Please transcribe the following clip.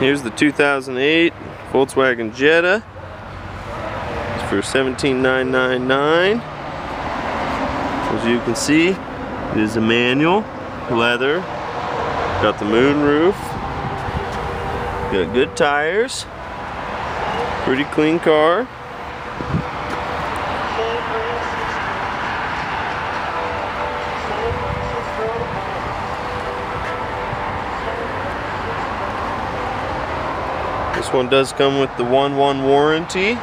Here's the 2008 Volkswagen Jetta. It's for 17,999. As you can see, it is a manual, leather, got the moon roof, got good tires, pretty clean car. This one does come with the 1-1 warranty.